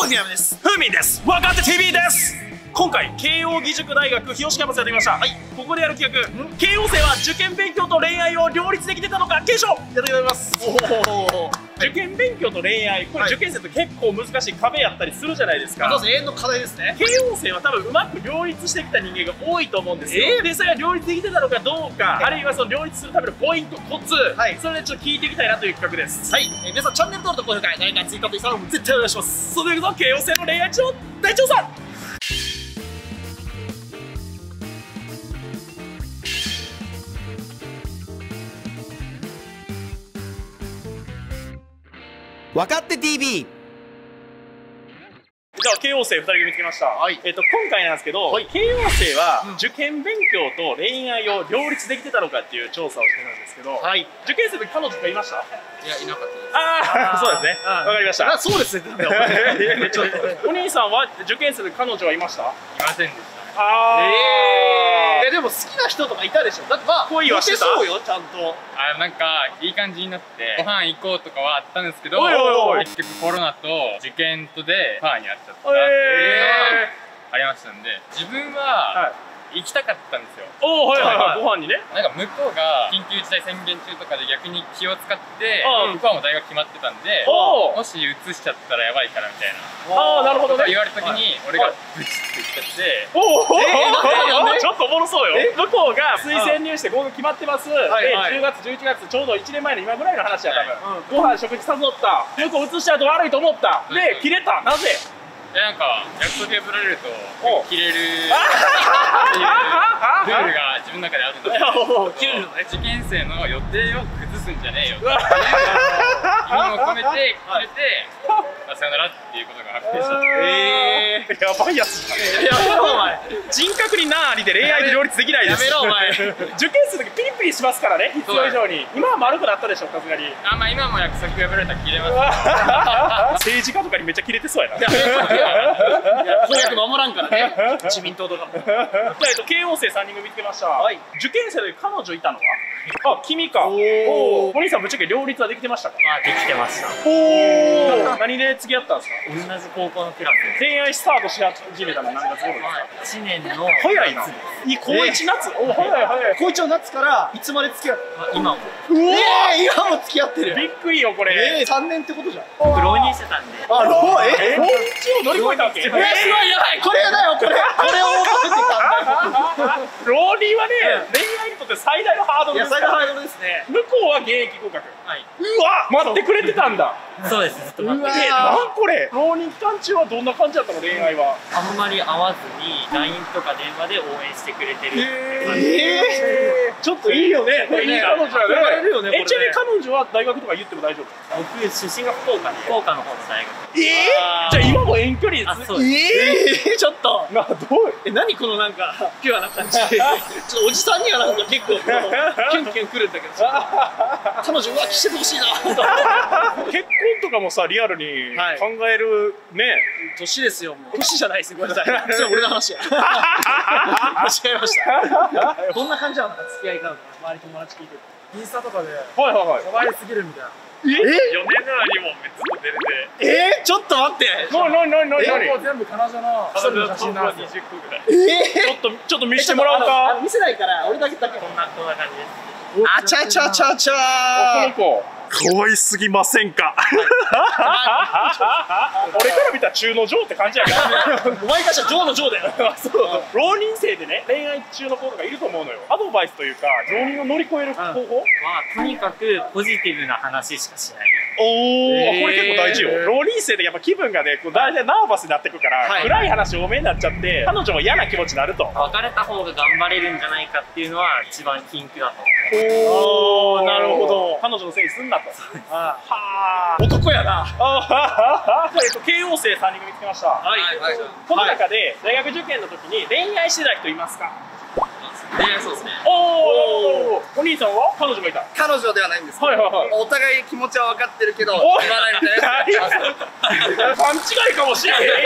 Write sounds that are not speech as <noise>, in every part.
藤宮です。ふみです。若手 TV です。今回慶應義塾大学日吉キャンパスやってきました、はい、ここでやる企画。慶應生は受験勉強と恋愛を両立できてたのか検証！やっています。おお受験勉強と恋愛これ受験生と結構難しい壁やったりするじゃないですか、そうです永遠の課題ですね。慶応生は多分うまく両立してきた人間が多いと思うんですよ、えー、でそれが両立できてたのかどうか、あるいはその両立するためのポイントコツ、はい、それでちょっと聞いていきたいなという企画です。はい、えー、皆さんチャンネル登録と高評価何かツイートとインスタも絶対お願いします。それでは慶応生の恋愛帳大調査分かって TV じゃあ慶応生2人組見つけました、はい、えっと、今回なんですけど、はい、慶応生は受験勉強と恋愛を両立できてたのかっていう調査をしてるんですけど、はい、受験生の時彼女がいました？いやいなかったです。ああそうですね。わかりました。そうですね。<laughs> お兄さんは受験生で彼女はいました？いませんでした。あえー、でも好きな人とかいたでしょ。だってまあ恋はしてそうよちゃんと。あなんかいい感じになってご飯行こうとかはあったんですけど結局コロナと受験とでパーにあっちゃったっていうのはありましたんで自分は、はい行きたかったんですよ。おおはいはいはい。ご飯にね。なんか向こうが緊急事態宣言中とかで逆に気を使って向こうも大学決まってたんでもし移しちゃったらやばいからみたいな。ああなるほどね。言われた時に俺がブチって言っちゃって。おお <laughs> ちょっとおもろそうよ。向こうが推薦入試で合格決まってます。で10月11月ちょうど1年前の今ぐらいの話や多分ご飯食事誘った向こう移しちゃうと悪い。と思ったで切れたなぜえなんか約束破られると切れるっていうルールが自分の中であるんだ切れるのね受験生の予定を崩すんじゃねえよ。っていう意味を込めて決めて、<laughs> まあ、さよならっていうことが発表した。えー、やばいやつ。じゃんやめろお前。人格になありで恋愛で両立できないです。やめろお前。受験生の時ピリピリしますからね必要以上に。今は丸くなったでしょさすがに。あまあ今も約束破られたら切れます政治家とかにめっちゃ切れてそうやな。公約守らんからね。<laughs> 自民党とかも。えっと慶応生3人組見つけました、はい、受験生で彼女いたのは？あ君か。おお兄さんぶっちゃけ両立はできてましたか？まあできてました。おお何で付き合ったんですか？同じ高校のクラス恋愛スタートし始めたの何月頃ですか？1年の早いな。高1夏、おお早い早い。高1の夏からいつまで付き合った今も。うわえ今も付き合ってる。びっくりよこれ。えー、3年ってことじゃん。浪人してたんで。あ浪え？浪人を乗り越えたわけえー、すごいやばいこれだよこれこれを求めてたんだ <laughs> よ浪人はね、恋愛にとって最大のハードルです最大のハードルですね。向こうは現役合格。はい。うわ待ってくれてたんだ。そうですずっと待って。えなんこれ？浪人期間中はどんな感じだったの恋愛は？あんまり会わずに LINE とか電話で応援してくれてるえー、ちょっといいよねいい彼女はね。えちなみに彼女は大学とか言っても大丈夫？僕出身が福岡で。福岡の方の大学えー、じゃあ今も遠距離です。えー、ちょっと。<laughs> などう？え何このなんかピュアな感じ <laughs> ちょっとおじさんにはなんか結構 <laughs> キュンキュンくるんだけど。彼女浮気しててほしいな。結婚とかもさリアルに考える、ね。年ですよもう。年じゃないですごめんなさい。それ俺の話や。<laughs> 間違えました。どんな感じなのか付き合い方周り友達聞いて。インスタとかではいはいはい。可愛すぎるみたいなえ？4年なのにもめっちゃ出るで。え？ー、ちょっと待って。なになになになに？全部彼女の一人の写真な。んですよ20個ぐらいえ？ー、ちょっとちょっと見せてもらおうか。見せないから俺だけだけ。こんなこんな感じです。あちゃちゃちゃちゃ。この子可愛すぎませんか？俺から見たら中の上って感じやけど。<laughs> お前からしたら上の上だよ。そう。浪人生でね恋愛中の子とかいると思うのよ。アドバイスというか浪人を乗り越える方法？はとにかくポジティブな話しかしないおお、えー、これ結構大事よ。浪人生でやっぱ気分がねこう大体ナーバスになってくから、はい、暗い話多めになっちゃって彼女も嫌な気持ちになると。別れた方が頑張れるんじゃないかっていうのは一番禁句だと。おおなるほど。彼女のせいにすんなと。はあ男やな。えっと慶応生3人組見つけました。はい、はい、この中で大学受験の時に恋愛してた人いますか恋愛そうですね。おおお兄さんは？彼女がいた。彼女ではないんです。はいはいはい。お互い気持ちは分かってるけど言わないみたいな。<laughs> <laughs> 勘違いかもしれない。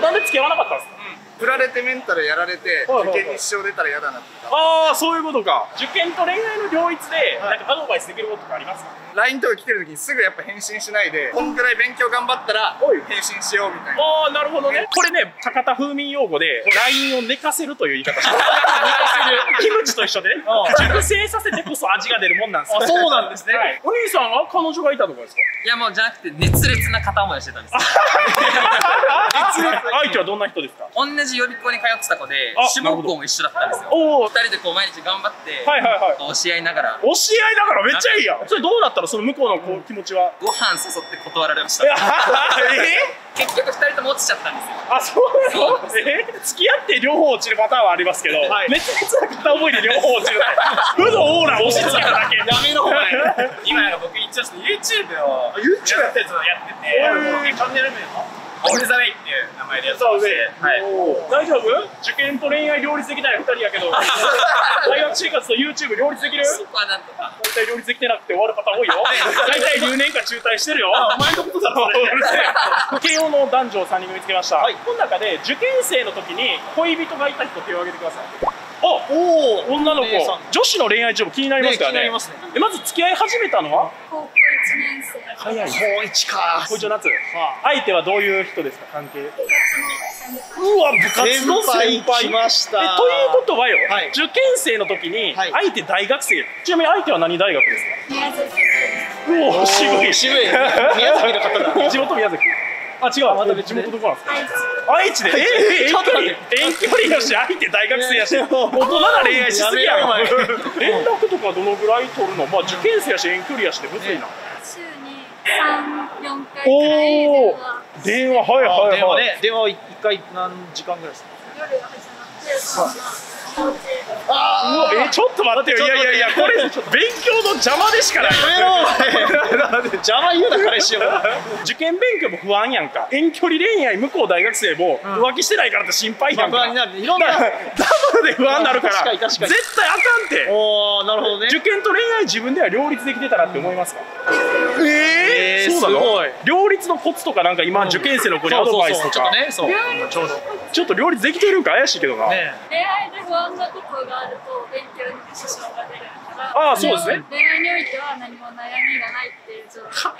なんで付き合わなかったんですか？振られてメンタルやられて受験に支障出たら嫌だなってああそういうことか。受験と恋愛の両立でなんかアドバイスできることとかありますか？LINE とか来てる時にすぐやっぱ返信しないでこんぐらい勉強頑張ったら返信しようみたいな。ああなるほどね。これね高田風味用語で LINE を寝かせるという言い方してる。キムチと一緒でね。熟成させてこそ味が出るもんなんですよあそうなんですね。はい。お兄さんは彼女がいたとかですか？いやもうじゃなくて熱烈な片思いしてたんです。よ相手はどんな人ですか？同じ予備校に通ってた子であ志望校も一緒だったんですよ。おお二人でこう毎日頑張ってはいはいはい。教え合いながら。押し合いだからめっちゃいいやん。それどうなったらその向こうのこう気持ちは？ご飯誘って断られました。え？結局二人とも落ちちゃったんですよ。あそうなの？え？付き合って両方落ちるパターンはありますけど、熱烈な片思いで両方落ちるって負のオーラ押し付けただけやめろお前今なんか僕一応 YouTube を YouTube やってやっててチャンネル名は？オルザウェイっていう名前でやってまして。はい。大丈夫？受験と恋愛両立できない2人やけど。<laughs> 大学生活と YouTube 両立できる？そこはなんとか。大体両立できてなくて終わる方多いよ。<laughs> 大体留年か中退してるよ。お前のことだろ慶応の男女3人組見つけました、この中で受験生の時に恋人がいた人手を挙げてください。あお女の子。女子の恋愛情報気になりますからね？ね気になりますね。えまず付き合い始めたのは？高校1年生早い。高一か。こいつ夏相手はどういう人ですか？関係。うわ部活の先輩。先輩来ましたえということはよ、はい。受験生の時にはい。相手大学生。ちなみに相手は何大学ですか？宮崎おお渋い。渋い。宮崎の方だ。<laughs> 地元宮崎。あ違う。また地元どこなんですか？愛知。で？え遠距離。遠距離やし相手大学生やし。大人な恋愛しすぎやろ。<laughs> 連絡とかどのぐらい取るの？まあ受験生やし遠距離やしでむずいな。週に34回くらい電話電話はいはい電話はいね電話一回何時間ぐらいですか夜が始まってそのままお家うわえちょっと待って。よいやいやいやこれ勉強の邪魔でしかない邪魔言うな彼氏を。受験勉強も不安やんか。遠距離恋愛向こう大学生も浮気してないからって心配やんか、まあ不安になる。いろんなダブルで不安になるから確かに確かに。絶対あかんって。おおなるほどね。受験と恋愛自分では両立できてたらって思いますか、ええーそうなの？すごい。両立のコツとかなんか今受験生の子にアドバイスとちょっかちょうどちょっと両立できてるんか？怪しいけどな、ね恋愛で不安なことがあると勉強に支障が出るから。ああそうですね。恋愛においては何も悩みがないっていう状況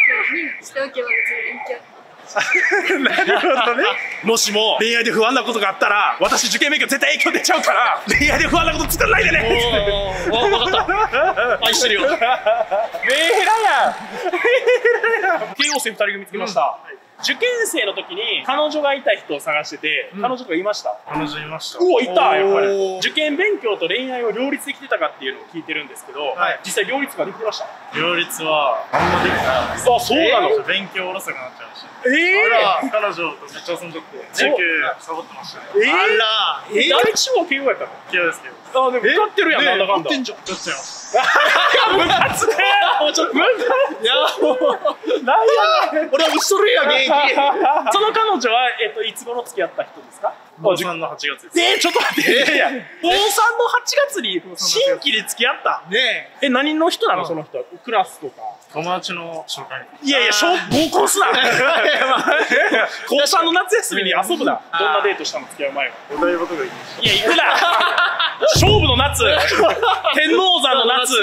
にしておけば別に勉強に <laughs> なるほどね。もしも恋愛で不安なことがあったら私受験勉強絶対影響出ちゃうから恋愛で不安なこと作らないでね。おーおー分かった。<laughs> 愛してるよ。メーヘラやん。メーヘラやん。慶応生二人組見つけました、受験生の時に彼女がいた人を探してて、彼女がいました。彼女いました。うわいたやっぱり。おー受験勉強と恋愛を両立できてたかっていうのを聞いてるんですけど、はい。実際両立ができてました。両立はあんまできてなかった。ですあそうなの、勉強おろそくなっちゃいました。ええ彼女とめっちゃ遊んじゃって19サボってましたねえあら。え第一志望慶応やったの？嫌ですけどあでも受かってるやん、なんだかんだ。持ってんじゃん取っちゃいましたムカつくもうちょっといやもうなんや俺は一緒るや現役。<laughs> その彼女は、えっと、いつ頃付き合った人ですか？高3の8月です。えー、ちょっと待って、いやいや高3の8月に新規で付き合った？ねえ。何の人なの？その人。はクラスとか。友達の紹介。いやいや小合コンすな。<laughs> 高3の夏休みに遊ぶな。どんなデートしたの？付き合う前は。お台場とか行きましいや行くな。勝負の夏。<laughs> 天王山の夏。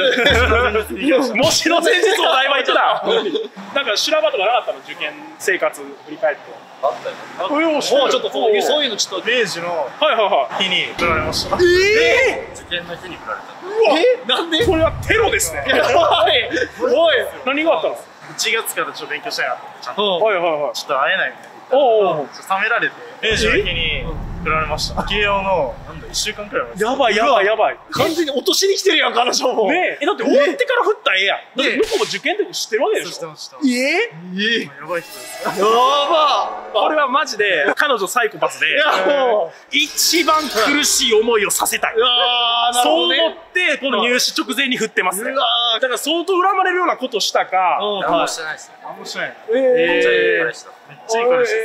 模試の前日お台場ななんか修羅場とかなかったの受験生活振り返って。あったよもうちょっとそういうそういうのちょっとた明治のはいはいはい。日に振られました。ええ受験の日に振られた。え？なんで？これはテロですね。おいおい。何があったの？1月からちょっと勉強したいなと思ってちゃんと。うんはいはいはい。ちょっと会えないみたいな。おうおめられて明治の日に振られました。慶応のなんだ1週間くらい前やばいやばいやばい。完全に落としに来てるやん彼女も。ねえ。えだって終わってから振ったらええやん。だって向こうも受験って知ってるわけでしょ。してました。ええ？やばい人です。やば。これはマジで彼女サイコパスで一番苦しい思いをさせたい。うあーなるそう思ってこの入試直前に振ってますね。だから相当恨まれるようなことしたかうん。何もしてないですね。何もしないえめっちゃいいえ彼氏だめっちゃいい彼氏で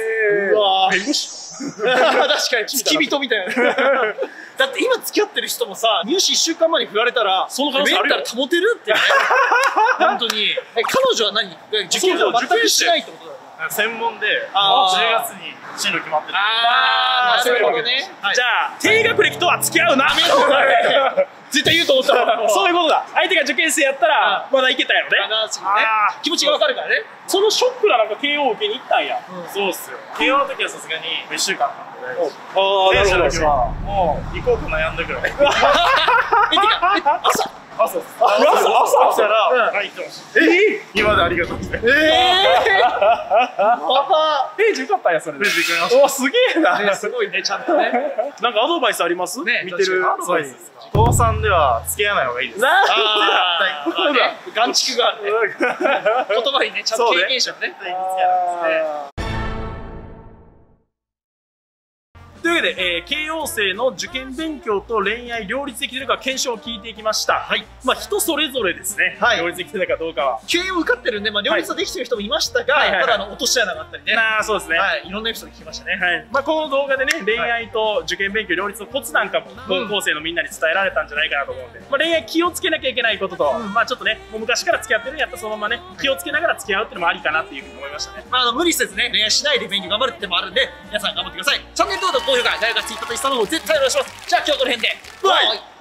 す。うわ弁護士確かに付き人みたいな。<laughs> だって今付き合ってる人もさ入試1週間前に振られたらその可能性あるよメンタル保てるってね。本当に。え彼女は何？受験は全くしないってことだ専門であー。10月に進路決まっててあーそういうことね。はい。じゃあ低学歴とは付き合うな。絶対言うと思った。<laughs> わそういうことだ。相手が受験生やったらまだいけたやろね。気持ちがわかるからね。そのショックななんか KO 受けに行ったんや、そうっすよ。KO の時はさすがに1週間なんでああなるほど。時はもう行こうか悩んだぐらい。朝朝です。朝朝朝。ら、はい行ってましたえ今でありがとうございます。ええー、ページ受かったんやそれで。ページ受かりました。おすげえな、ねすごいねちゃんとね。なんかアドバイスあります、ね見てる？アドバイスです。か高三では付き合わない方がいいです。なあー。そうだ。眼蓄があるね。言葉にねちゃんと経験者のねというわけで、えー、慶応生の受験勉強と恋愛両立できてるか検証を聞いていきました。はい。まあ人それぞれですね。はい両立できてるかどうかは。慶応受かってるんで、まあ、両立はできてる人もいましたが、はいただあの落とし穴があったりね、ああ、そうですね。はい、いろんなエピソード聞きましたね。はいまあ、この動画でね恋愛と受験勉強両立のコツなんかも高校生のみんなに伝えられたんじゃないかなと思うんで、まあ、恋愛気をつけなきゃいけないことと、まあちょっとねもう昔から付き合ってるんやったらそのままね気をつけながら付き合うっていうのもありかなっていうふうに思いましたねまあ、あの無理せずね、恋愛しないで勉強頑張るって手もあるんで、皆さん頑張ってください。チャンネル登録、高評価、大学ツイッターとインスタの方絶対お願いします。じゃあ今日この辺で、バイ。